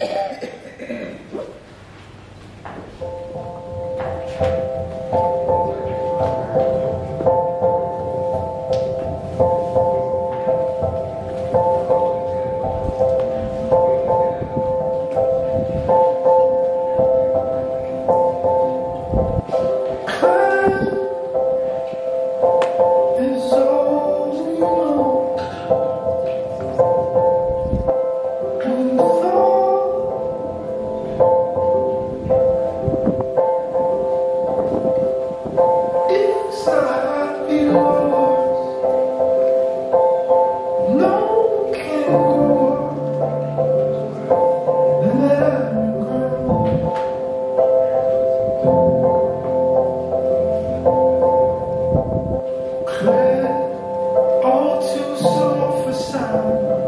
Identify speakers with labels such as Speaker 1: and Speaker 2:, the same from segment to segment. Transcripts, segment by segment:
Speaker 1: Yeah. I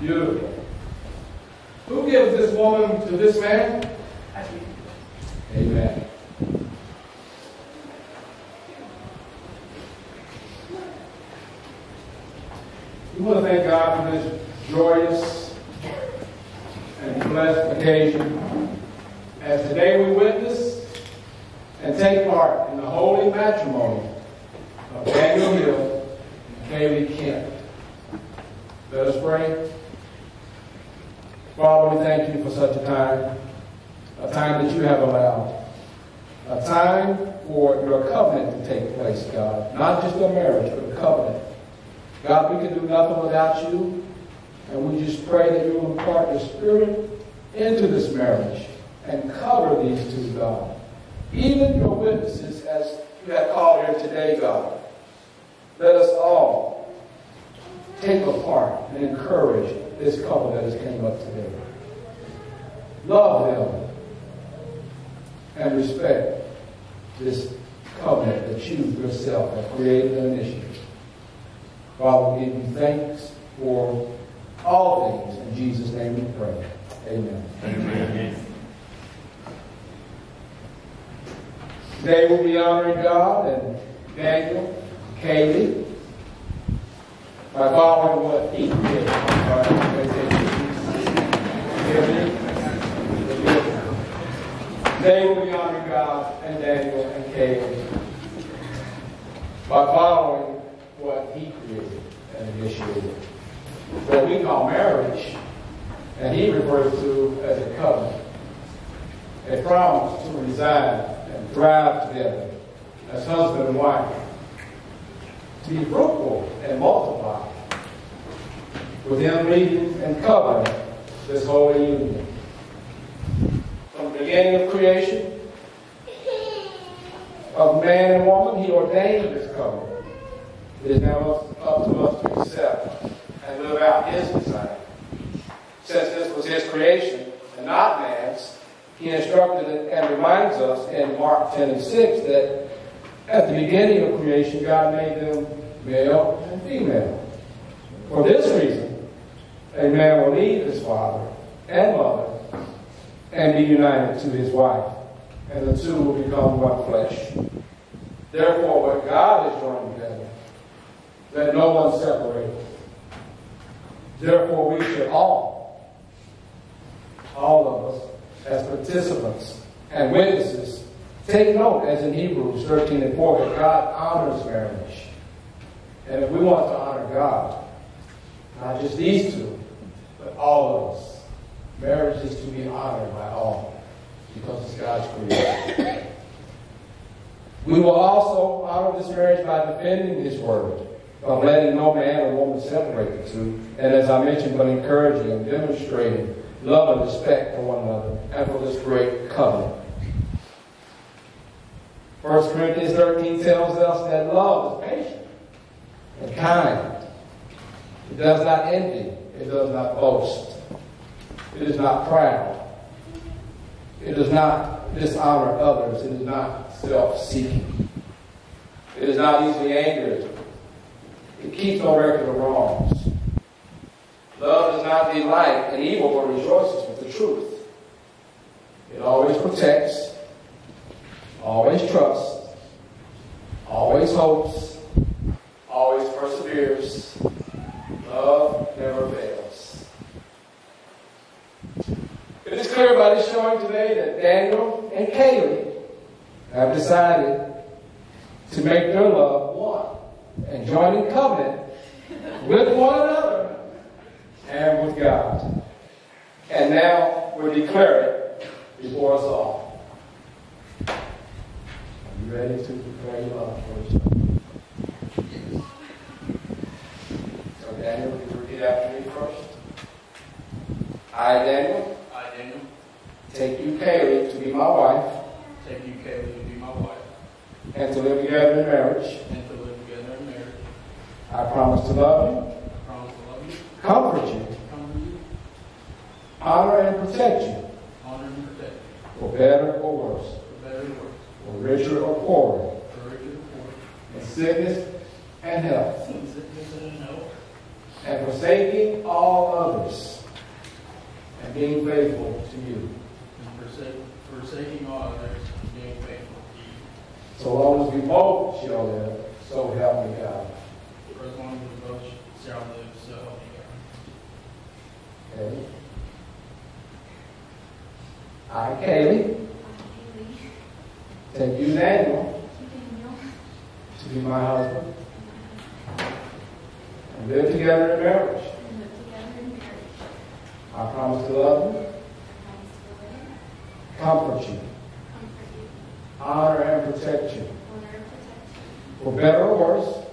Speaker 2: Beautiful. Who gives this woman to this man? Amen. We want to thank God for this joyous and blessed occasion as today we witness and take part in the holy matrimony of Daniel Hill and Kaylee Kent. Let us pray. Father, we thank you for such a time, a time that you have allowed, a time for your covenant to take place, God. Not just a marriage, but a covenant. God, we can do nothing without you, and we just pray that you will impart your spirit into this marriage and cover these two, God. Even your witnesses, as you have called here today, God. Let us all take a part and encourage this couple that has came up today. Love them and respect this covenant that you yourself have created and initiated. Father, we give you thanks for all things. In Jesus' name we pray. Amen. Amen. Today we'll be honoring God and Daniel, Kaylee, by following what he did. Today we'll be honoring God and Daniel and Kaylee by following what he created and initiated. What we call marriage, and he refers to as a covenant. A promise to reside and thrive together as husband and wife. To be fruitful and multiply. With him leading and covering this holy union. From the beginning of creation, of man and woman, he ordained this covenant. It is now up to us to accept and live out his design. Since this was his creation and not man's, he instructed and reminds us in Mark 10 and 6 that at the beginning of creation, God made them male and female. A man will leave his father and mother and be united to his wife, and the two will become one flesh. Therefore, what God has joined together, let no one separate. Therefore, we should all, all of us, as participants and witnesses, take note, as in Hebrews 13 and 4, that God honors marriage. And if we want to honor God, not just these two, all of us, marriage is to be honored by all because it's God's creation. we will also honor this marriage by defending His word of letting no man or woman separate the two, and as I mentioned, but encouraging and demonstrating love and respect for one another and for this great covenant. 1 Corinthians 13 tells us that love is patient and kind. It does not envy. It does not boast. It is not proud. It does not dishonor others. It is not self-seeking. It is not easily angered. It keeps no record of wrongs. Love does not delight in evil, but rejoices with the truth. It always protects, always trusts, always hopes, always perseveres. Love never fails. It is clear by this showing today that Daniel and Kaylee have decided to make their love one and join in covenant with one another and with God. And now we declare it before us all. Are you ready to declare your love for each other? So Daniel, you repeat after me first? I, Daniel. Take you, Kaylee, to be my wife.
Speaker 3: Take you, Kaylee, to be my wife.
Speaker 2: And to live together in marriage.
Speaker 3: And to live together in marriage.
Speaker 2: I promise to love you.
Speaker 3: I promise to love you.
Speaker 2: Comfort you.
Speaker 3: Comfort you.
Speaker 2: Honor and protect you.
Speaker 3: Honor and protect you.
Speaker 2: For better or worse.
Speaker 3: For better or worse.
Speaker 2: For richer or poorer.
Speaker 3: For richer or poorer.
Speaker 2: In sickness and health.
Speaker 3: In sickness and health.
Speaker 2: and forsaking all others, and being faithful to you.
Speaker 3: And forsaking all others, and being faithful to you.
Speaker 2: So long as we both shall live, so help me God.
Speaker 3: For as long as we both shall live, so help me God.
Speaker 2: Okay? I, Kaylee, take you, Daniel, to be my husband, and live together in marriage. I promise to love you, comfort you, honor and protect you, for better or worse,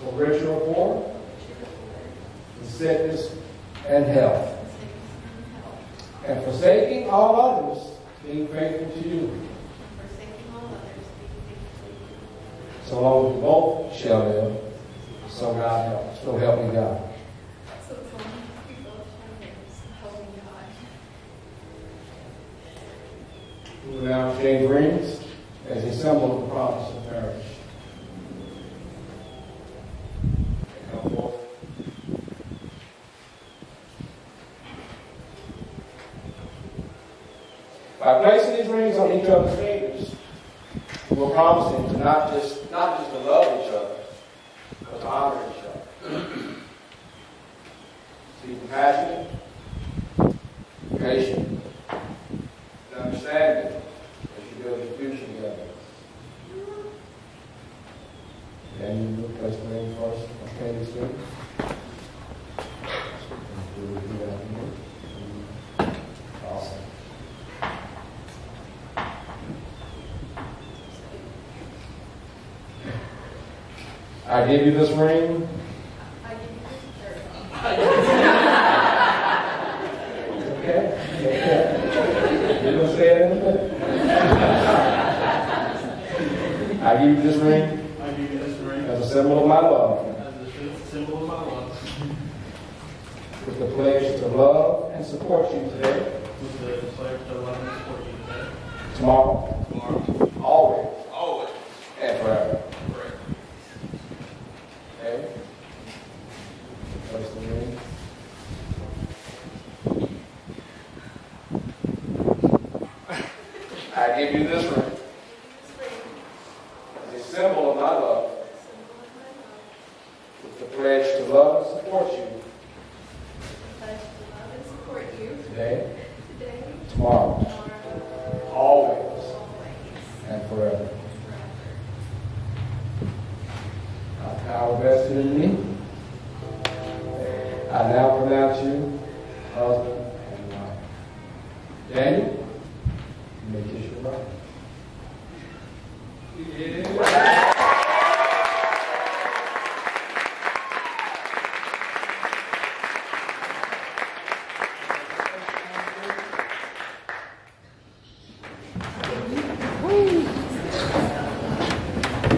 Speaker 2: for richer or poor, in sickness and health. And forsaking all others, being faithful to you, so long as we both shall live, so God help, so help me God.
Speaker 4: So as long as we both have this, helping God.
Speaker 2: Exchange rings as a symbol of the promise of marriage. By placing these rings on each other's fingers, we're promising to not just not just to love each other, but to honor each other. To be compassionate, patient, and understanding as you build your future together. And you place the ring first, okay, this thing? Awesome. I give you this ring.
Speaker 4: I give you this,
Speaker 2: Okay? Okay. You gonna say it in a minute? I give you this ring
Speaker 3: I give you this ring
Speaker 2: as a symbol of my love,
Speaker 3: as a symbol of my love,
Speaker 2: with the pledge to love and support you today,
Speaker 3: with the pledge to love and support you today,
Speaker 2: tomorrow,
Speaker 3: tomorrow,
Speaker 2: always,
Speaker 3: always,
Speaker 2: and forever.
Speaker 3: forever.
Speaker 2: Okay? Place the ring. I give you this ring as a symbol of my love, with the pledge to love and support you today, tomorrow, always, and forever.
Speaker 4: forever.
Speaker 2: Our power vested in me. I now pronounce you husband and wife. Daniel, It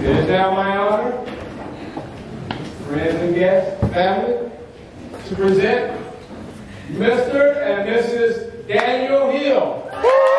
Speaker 2: is now my honor, friends and guests, family, to present Mr. and Mrs. Daniel Hill.